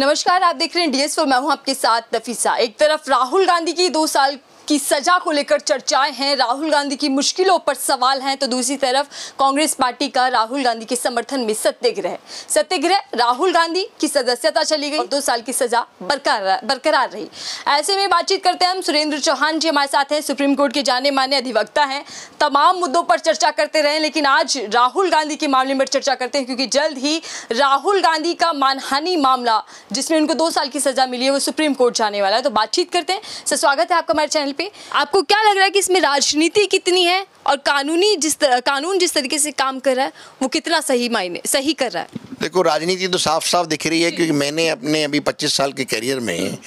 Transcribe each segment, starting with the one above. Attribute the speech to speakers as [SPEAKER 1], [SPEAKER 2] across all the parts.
[SPEAKER 1] नमस्कार, आप देख रहे हैं डीएस मैं हूँ आपके साथ नफीसा। एक तरफ़ राहुल गांधी की दो साल की सजा को लेकर चर्चाएँ हैं। राहुल गांधी की मुश्किलों पर सवाल हैं तो दूसरी तरफ़ कांग्रेस पार्टी का राहुल गांधी के समर्थन में सत्याग्रह। सत्याग्रह राहुल गांधी की सदस्यता चली गई दो साल की सजा बरकरार बरकरार रही। ऐसे में बातचीत करते हैं हम। सुरेंद्र चौहान जी हमारे साथ हैं। सुप्रीम कोर्ट के जाने माने अधिवक्ता हैं। तमाम मुद्दों पर चर्चा करते रहे, लेकिन आज राहुल गांधी के मामले में चर्चा करते हैं, क्योंकि जल्द ही राहुल गांधी का मानहानि मामला, जिसमें उनको दो साल की सजा मिली है, वो सुप्रीम कोर्ट जाने वाला है। तो बातचीत करते हैं। सर स्वागत है आपका हमारे चैनल पे आपको क्या लग रहा है कि इसमें राजनीति कितनी है और कानूनी जिस तर, कानून जिस तरीके से काम कर रहा है वो कितना सही मायने सही कर रहा है?
[SPEAKER 2] देखो राजनीति तो साफ़ साफ़ दिख रही है क्योंकि मैंने अपने अभी 25 साल के करियर में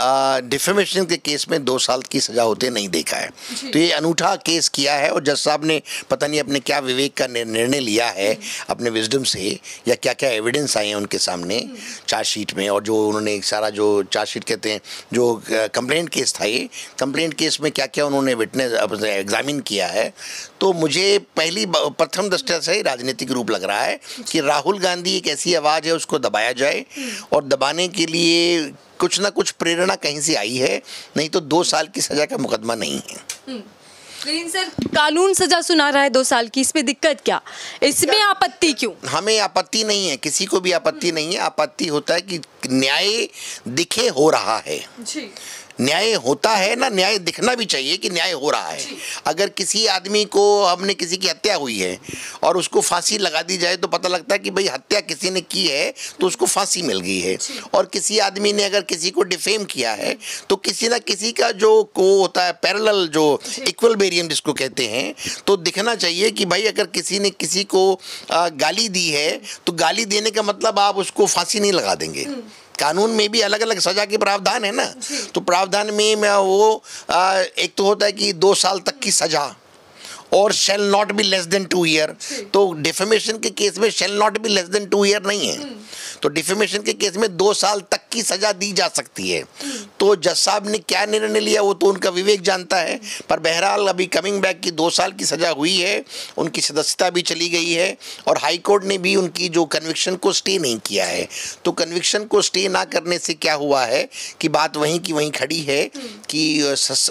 [SPEAKER 2] डिफेमेशन के केस में दो साल की सज़ा होते नहीं देखा है। तो ये अनूठा केस किया है और जज साहब ने पता नहीं अपने क्या विवेक का निर्णय लिया है अपने विजडम से या क्या क्या एविडेंस आए हैं उनके सामने चार्जशीट में और जो उन्होंने सारा जो चार्जशीट कहते हैं जो कंप्लेंट केस था ये कंप्लेंट केस में क्या क्या उन्होंने विटनेस एग्जामिन किया है। तो मुझे पहली प्रथम दृष्टि से ही राजनीतिक रूप लग रहा है कि राहुल गांधी एक ऐसी आवाज़ है उसको दबाया जाए और दबाने के लिए कुछ ना कुछ प्रेरणा कहीं से आई है नहीं तो दो साल की सजा का मुकदमा नहीं है। हम्म।
[SPEAKER 1] लेकिन सर कानून सजा सुना रहा है दो साल की इसमें दिक्कत क्या? इसमें आपत्ति क्यों?
[SPEAKER 2] हमें आपत्ति नहीं है किसी को भी आपत्ति नहीं है। आपत्ति होता है कि न्याय दिखे हो रहा है। जी। न्याय होता है ना न्याय दिखना भी चाहिए कि न्याय हो रहा है। अगर किसी आदमी को हमने किसी की हत्या हुई है और उसको फांसी लगा दी जाए तो पता लगता है कि भाई हत्या किसी ने की है तो उसको फांसी मिल गई है। और किसी आदमी ने अगर किसी को डिफेम किया है तो किसी ना किसी का जो को होता है पैरल जो इक्वल बेरियम जिसको कहते हैं तो दिखना चाहिए कि भाई अगर किसी ने किसी को गाली दी है तो गाली देने का मतलब आप उसको फांसी नहीं लगा देंगे। हम्म। कानून में भी अलग अलग सजा के प्रावधान है ना। तो प्रावधान में मैं वो आ, एक तो होता है कि दो साल तक की सजा और shall not be less than two year तो डिफेमेशन के केस में shall not be less than two year नहीं है। हम्म। तो डिफेमेशन के केस में दो साल तक की सजा दी जा सकती है। तो जज साहब ने क्या निर्णय लिया वो तो उनका विवेक जानता है। पर बहरहाल अभी कमिंग बैक की दो साल की सजा हुई है उनकी सदस्यता भी चली गई है और हाईकोर्ट ने भी उनकी जो कन्विक्शन को स्टे नहीं किया है। तो कन्विक्शन को स्टे ना करने से क्या हुआ है कि बात वहीं की वहीं खड़ी है कि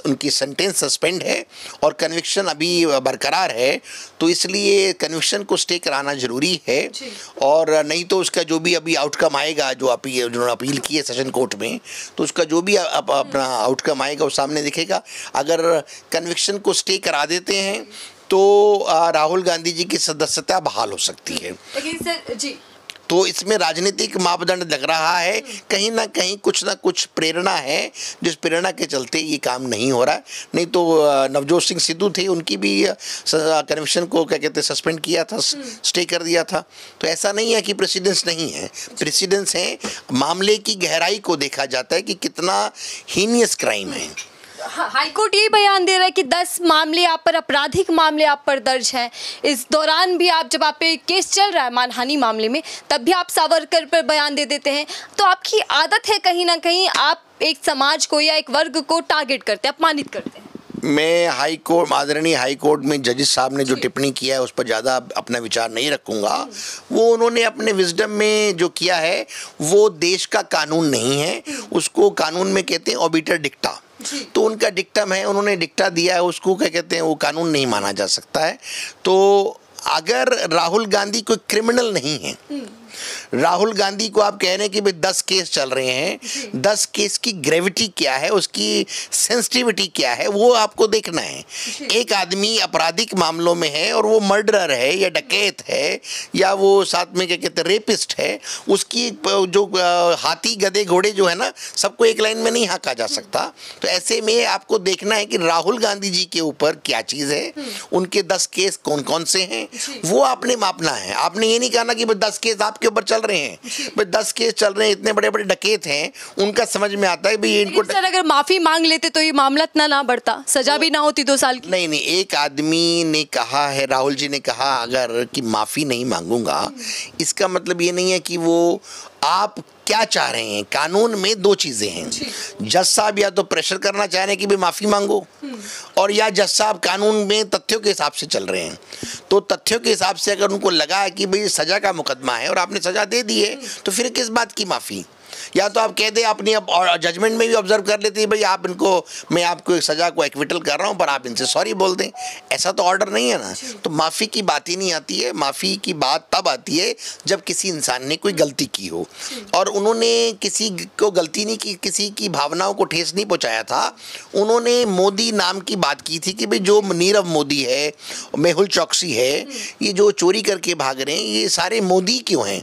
[SPEAKER 2] उनकी सेंटेंस सस्पेंड है और कन्विक्शन अभी बरकरार है। तो इसलिए कन्विक्शन को स्टे कराना ज़रूरी है और नहीं तो उसका जो भी अभी आउटकम आएगा जो अपील जिन्होंने अपील की है सेशन कोर्ट में तो उसका जो भी अप, अपना आउटकम आएगा वो सामने दिखेगा। अगर कन्विक्शन को स्टे करा देते हैं तो राहुल गांधी जी की सदस्यता बहाल हो सकती है।
[SPEAKER 1] लेकिन सर जी
[SPEAKER 2] तो इसमें राजनीतिक मापदंड लग रहा है। कहीं ना कहीं कुछ ना कुछ प्रेरणा है जिस प्रेरणा के चलते ये काम नहीं हो रहा। नहीं तो नवजोत सिंह सिद्धू थे उनकी भी कन्विक्शन को क्या कहते हैं सस्पेंड किया था स्टे कर दिया था। तो ऐसा नहीं है कि प्रेसिडेंस नहीं है। प्रेसिडेंस है मामले की गहराई को देखा जाता है कि कितना हीनियस क्राइम है।
[SPEAKER 1] हाईकोर्ट ये बयान दे रहा है कि 10 मामले आप पर आपराधिक मामले आप पर दर्ज हैं। इस दौरान भी आप जब आप पे केस चल रहा है मानहानि मामले में तब भी आप सावरकर पर बयान दे देते हैं। तो आपकी आदत है कहीं ना कहीं आप एक समाज को या एक वर्ग को टारगेट करते हैं अपमानित करते हैं।
[SPEAKER 2] मैं हाई कोर्ट आदरणीय हाई कोर्ट में जजेस साहब ने जो टिप्पणी किया है उस पर ज़्यादा अपना विचार नहीं रखूँगा। वो उन्होंने अपने विजडम में जो किया है वो देश का कानून नहीं है। उसको कानून में कहते हैं ऑबिटर डिक्टा। तो उनका डिक्टम है उन्होंने डिक्टा दिया है उसको क्या कहते हैं वो कानून नहीं माना जा सकता है तो अगर राहुल गांधी कोई क्रिमिनल नहीं है हम्म। राहुल गांधी को आप कह रहे हैं कि भाई दस केस चल रहे हैं। दस केस की ग्रेविटी क्या है? उसकी सेंसिटिविटी क्या है? वो आपको देखना है। एक आदमी आपराधिक मामलों में है और वो मर्डरर है या डकैत है या वो साथ में क्या कहते हैं रेपिस्ट है उसकी जो हाथी गधे घोड़े जो है ना सबको एक लाइन में नहीं हाँका जा सकता। तो ऐसे में आपको देखना है कि राहुल गांधी जी के ऊपर क्या चीज़ है? उनके दस केस कौन कौन से हैं? वो आपने मापना है। आपने ये नहीं कहना कि दस केस आपके ऊपर चल रहे हैं। भाई दस केस चल रहे हैं इतने बड़े बड़े डकेत हैं उनका समझ में आता है भाई इनको
[SPEAKER 1] सर अगर माफ़ी मांग लेते तो ये मामला इतना ना बढ़ता। सजा तो, भी ना होती दो साल की।
[SPEAKER 2] नहीं नहीं एक आदमी ने कहा है राहुल जी ने कहा अगर कि माफ़ी नहीं मांगूँगा इसका मतलब ये नहीं है कि वो आप क्या चाह रहे हैं? कानून में दो चीज़ें हैं। जज साहब या तो प्रेशर करना चाह रहे हैं कि भाई माफ़ी मांगो और या जज साहब कानून में तथ्यों के हिसाब से चल रहे हैं। तो तथ्यों के हिसाब से अगर उनको लगा है कि भाई सजा का मुकदमा है और आपने सजा दे दी है तो फिर किस बात की माफ़ी? या तो आप कह दें अपनी जजमेंट में भी ऑब्ज़र्व कर लेते हैं भाई आप इनको मैं आपको एक सज़ा को एक्विटल कर रहा हूँ पर आप इनसे सॉरी बोल दें। ऐसा तो ऑर्डर नहीं है ना। तो माफ़ी की बात ही नहीं आती है। माफ़ी की बात तब आती है जब किसी इंसान ने कोई गलती की हो। और उन्होंने किसी को गलती नहीं की किसी की भावनाओं को ठेस नहीं पहुँचाया था। उन्होंने मोदी नाम की बात की थी कि भाई जो नीरव मोदी है मेहुल चौकसी है ये जो चोरी करके भाग रहे हैं ये सारे मोदी क्यों हैं?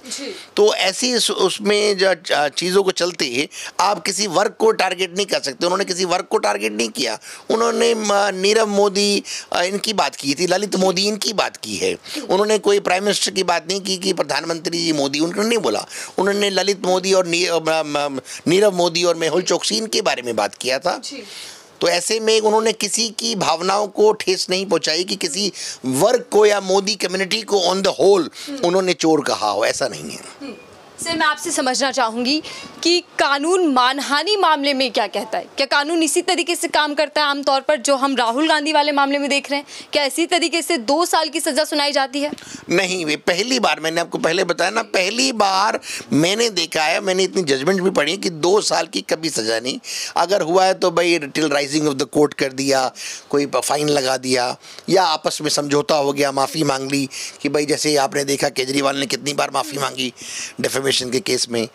[SPEAKER 2] तो ऐसी उसमें जो चीज़ों को चलते आप किसी वर्ग को टारगेट नहीं कर सकते। उन्होंने किसी वर्ग को टारगेट नहीं किया। उन्होंने नीरव मोदी इनकी बात की थी ललित मोदी इनकी बात की है। उन्होंने कोई प्राइम मिनिस्टर की बात नहीं की कि प्रधानमंत्री जी मोदी उन्होंने नहीं बोला। उन्होंने ललित मोदी और नीरव मोदी और मेहुल चौकसी इनके बारे में बात किया था। तो ऐसे में उन्होंने किसी की भावनाओं को ठेस नहीं पहुंचाई कि किसी वर्ग को या मोदी कम्युनिटी को ऑन द होल उन्होंने चोर कहा हो। ऐसा नहीं है। हम्म।
[SPEAKER 1] सर मैं आपसे समझना चाहूँगी कि कानून मानहानि मामले में क्या कहता है? क्या कानून इसी तरीके से काम करता है आमतौर पर जो हम राहुल गांधी वाले मामले में देख रहे हैं? क्या इसी तरीके से दो साल की सज़ा सुनाई जाती है?
[SPEAKER 2] नहीं वे पहली बार मैंने आपको पहले बताया ना, पहली बार मैंने देखा है, मैंने इतनी जजमेंट भी पढ़ी कि दो साल की कभी सज़ा नहीं। अगर हुआ है तो भाई till rising of the court कर दिया, कोई फाइन लगा दिया, या आपस में समझौता हो गया, माफ़ी मांग ली कि भाई जैसे आपने देखा केजरीवाल ने कितनी बार माफ़ी मांगी डेफेमेशन डिफेमेशन के केस में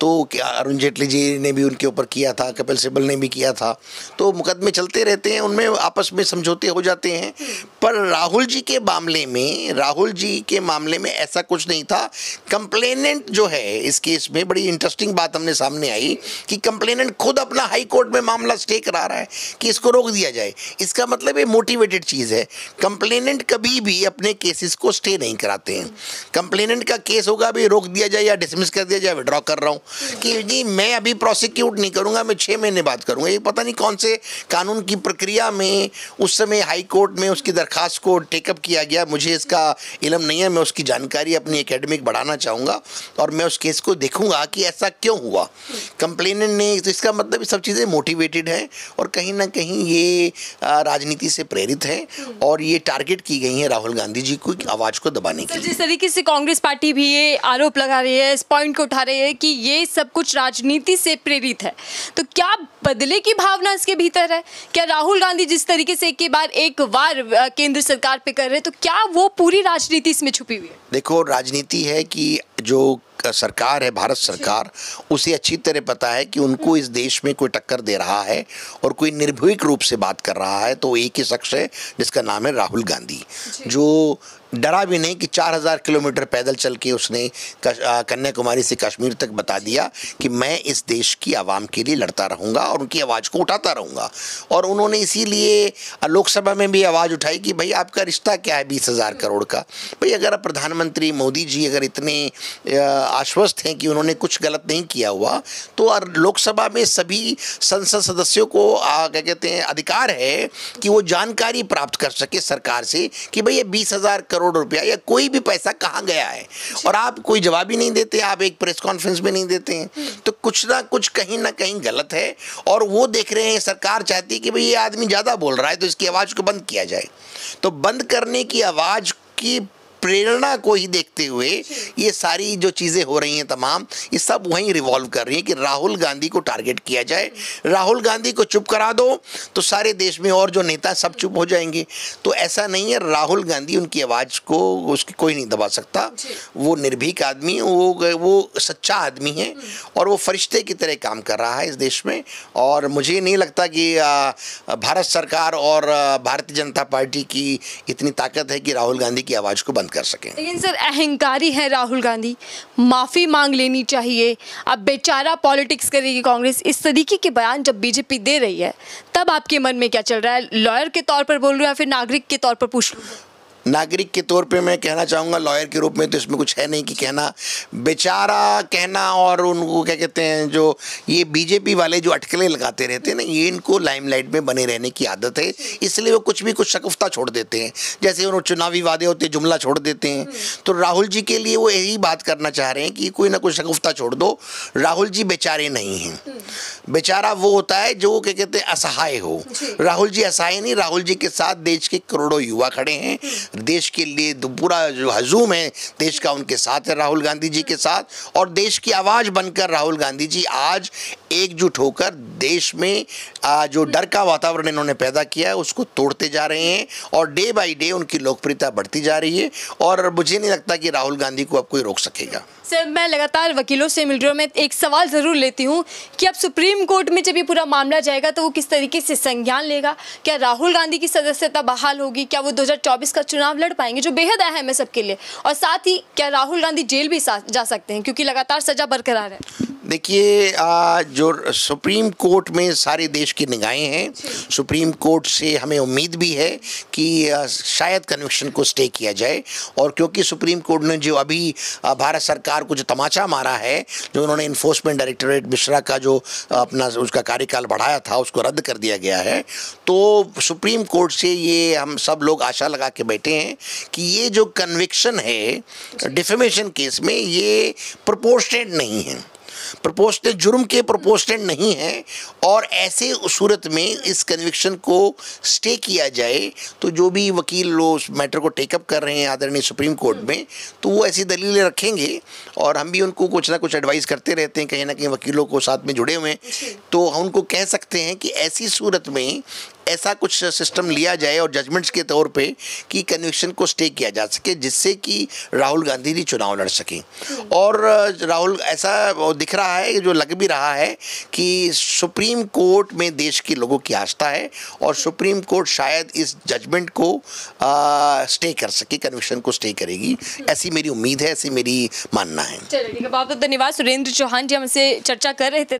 [SPEAKER 2] तो क्या अरुण जेटली जी ने भी उनके ऊपर किया था, कपिल सिब्बल ने भी किया था। तो मुकदमे चलते रहते हैं, उनमें आपस में समझौते हो जाते हैं। पर राहुल जी के मामले में, राहुल जी के मामले में ऐसा कुछ नहीं था। कंप्लेनेंट जो है, इस केस में बड़ी इंटरेस्टिंग बात हमने सामने आई कि कंप्लेनेंट खुद अपना हाई कोर्ट में मामला स्टे करा रहा है कि इसको रोक दिया जाए। इसका मतलब ये मोटिवेटेड चीज़ है। कंप्लेनेंट कभी भी अपने केसेस को स्टे नहीं कराते हैं। कंप्लेनेंट का केस होगा भी रोक दिया जाए या डिसमिस कर दिया जाए विड्रॉ कर रहा हूँ। कि जी मैं अभी प्रोसिक्यूट नहीं करूँगा मैं छः महीने बाद करूँगा। ये पता नहीं कौन से कानून की प्रक्रिया में उस समय हाई कोर्ट में उसकी दरख्वास्त को टेकअप किया गया। मुझे इसका इलम नहीं है मैं उसकी जानकारी अपनी एकेडमिक बढ़ाना चाहूँगा और मैं उस केस को देखूँगा कि ऐसा क्यों हुआ। कंप्लेनेंट ने तो इसका मतलब सब चीज़ें मोटिवेटेड हैं और कहीं ना कहीं ये राजनीति से प्रेरित है और ये टारगेट की गई है राहुल गांधी जी को आवाज़ को दबाने के
[SPEAKER 1] जिस तरीके से कांग्रेस पार्टी भी ये आरोप लगा रही है इस पॉइंट को उठा रही है कि ये सब कुछ राजनीति से प्रेरित है। तो क्या बदले की भावना इसके भीतर है? क्या राहुल गांधी जिस तरीके से एक बार एक बार केंद्र सरकार पे कर रहे हैं तो क्या वो पूरी राजनीति इसमें छुपी हुई है?
[SPEAKER 2] देखो राजनीति है कि जो सरकार है भारत सरकार उसे अच्छी तरह पता है कि उनको इस देश में कोई टक्कर दे रहा है और कोई निर्भीक रूप से बात कर रहा है तो एक ही शख्स है जिसका नाम है राहुल गांधी। जो डरा भी नहीं कि 4000 किलोमीटर पैदल चल के उसने कन्याकुमारी से कश्मीर तक बता दिया कि मैं इस देश की आवाम के लिए लड़ता रहूँगा और उनकी आवाज़ को उठाता रहूँगा। और उन्होंने इसीलिए लोकसभा में भी आवाज़ उठाई कि भाई आपका रिश्ता क्या है बीस हज़ार करोड़ का? भाई अगर प्रधानमंत्री मोदी जी अगर इतने आश्वस्त हैं कि उन्होंने कुछ गलत नहीं किया हुआ तो लोकसभा में सभी संसद सदस्यों को क्या कहते हैं, अधिकार है कि वो जानकारी प्राप्त कर सके सरकार से कि भाई ये बीस हज़ार करोड़ रुपया या कोई भी पैसा कहाँ गया है? और आप कोई जवाब ही नहीं देते आप एक प्रेस कॉन्फ्रेंस भी नहीं देते हैं। तो कुछ ना कुछ कहीं ना कहीं गलत है और वो देख रहे हैं सरकार चाहती है कि भाई ये आदमी ज़्यादा बोल रहा है तो इसकी आवाज़ को बंद किया जाए। तो बंद करने की आवाज़ की प्रेरणा को ही देखते हुए ये सारी जो चीज़ें हो रही हैं तमाम ये सब वहीं रिवॉल्व कर रही हैं कि राहुल गांधी को टारगेट किया जाए। राहुल गांधी को चुप करा दो तो सारे देश में और जो नेता सब चुप हो जाएँगे। तो ऐसा नहीं है राहुल गांधी उनकी आवाज़ को उसकी कोई नहीं दबा सकता। वो निर्भीक आदमी वो वो सच्चा आदमी है और वो फरिश्ते की तरह काम कर रहा है इस देश में। और मुझे नहीं लगता कि भारत सरकार और भारतीय जनता पार्टी की इतनी ताकत है कि राहुल गांधी की आवाज़ को बंद कर सकें
[SPEAKER 1] लेकिन सर, अहंकारी है राहुल गांधी। माफ़ी मांग लेनी चाहिए। अब बेचारा पॉलिटिक्स करेगी कांग्रेस। इस तरीके के बयान जब बीजेपी दे रही है, तब आपके मन में क्या चल रहा है? लॉयर के तौर पर बोल रहे हो या फिर नागरिक के तौर पर पूछ लूँ
[SPEAKER 2] नागरिक के तौर पे मैं कहना चाहूँगा लॉयर के रूप में तो इसमें कुछ है नहीं कि कहना बेचारा कहना और उनको क्या कहते हैं जो ये बीजेपी वाले जो अटकलें लगाते रहते हैं ना ये इनको लाइमलाइट में बने रहने की आदत है। इसलिए वो कुछ भी कुछ शकुफ्ता छोड़ देते हैं। जैसे उन्होंने चुनावी वादे होते जुमला छोड़ देते हैं। तो राहुल जी के लिए वो यही बात करना चाह रहे हैं कि कोई ना कोई शकुफ्ता छोड़ दो। राहुल जी बेचारे नहीं हैं। बेचारा वो होता है जो क्या कहते हैं असहाय हो। राहुल जी असहाय नहीं राहुल जी के साथ देश के करोड़ों युवा खड़े हैं। देश के लिए पूरा जो हजूम है, देश का उनके साथ है राहुल गांधी जी के साथ, और देश की आवाज़ बनकर राहुल गांधी जी आज एकजुट होकर देश में जो डर का वातावरण इन्होंने पैदा किया है उसको तोड़ते जा रहे हैं और डे बाय डे उनकी लोकप्रियता बढ़ती जा रही है और मुझे नहीं लगता कि राहुल गांधी को अब कोई रोक सकेगा।
[SPEAKER 1] सर मैं लगातार वकीलों से मिल रही हूँ मैं एक सवाल ज़रूर लेती हूँ कि अब सुप्रीम कोर्ट में जब ये पूरा मामला जाएगा तो वो किस तरीके से संज्ञान लेगा? क्या राहुल गांधी की सदस्यता बहाल होगी? क्या वो 2024 का चुनाव लड़ पाएँगे जो बेहद अहम है सबके लिए? और साथ ही क्या राहुल गांधी जेल भी जा सकते हैं क्योंकि लगातार सजा बरकरार है?
[SPEAKER 2] देखिए जो सुप्रीम कोर्ट में सारे देश की निगाहें हैं सुप्रीम कोर्ट से हमें उम्मीद भी है कि शायद कन्विक्शन को स्टे किया जाए। और क्योंकि सुप्रीम कोर्ट ने जो अभी भारत सरकार को जो तमाचा मारा है जो उन्होंने इन्फोर्समेंट डायरेक्टोरेट मिश्रा का जो अपना उसका कार्यकाल बढ़ाया था उसको रद्द कर दिया गया है तो सुप्रीम कोर्ट से ये हम सब लोग आशा लगा के बैठे हैं कि ये जो कन्विक्शन है डिफेमेशन केस में ये प्रोपोर्शनेट नहीं है। प्रपोस्टेड जुर्म के प्रपोस्टेड नहीं है और ऐसे सूरत में इस कन्विक्शन को स्टे किया जाए तो जो भी वकील लोग उस मैटर को टेकअप कर रहे हैं आदरणीय सुप्रीम कोर्ट में तो वो ऐसी दलीलें रखेंगे और हम भी उनको कुछ ना कुछ एडवाइस करते रहते हैं कहीं ना कहीं वकीलों को साथ में जुड़े हुए हैं। तो हम उनको कह सकते हैं कि ऐसी सूरत में ऐसा कुछ सिस्टम लिया जाए और जजमेंट्स के तौर पे कि कन्विक्शन को स्टे किया जा सके जिससे कि राहुल गांधी जी चुनाव लड़ सकें। और राहुल ऐसा दिख रहा है जो लग भी रहा है कि सुप्रीम कोर्ट में देश के लोगों की आस्था है और सुप्रीम कोर्ट शायद इस जजमेंट को आ, स्टे कर सके कन्विक्शन को स्टे करेगी। ऐसी मेरी उम्मीद है ऐसी मेरी मानना है।
[SPEAKER 1] चलिए ठीक है बहुत बहुत धन्यवाद। सुरेंद्र चौहान जी हमसे चर्चा कर रहे थे।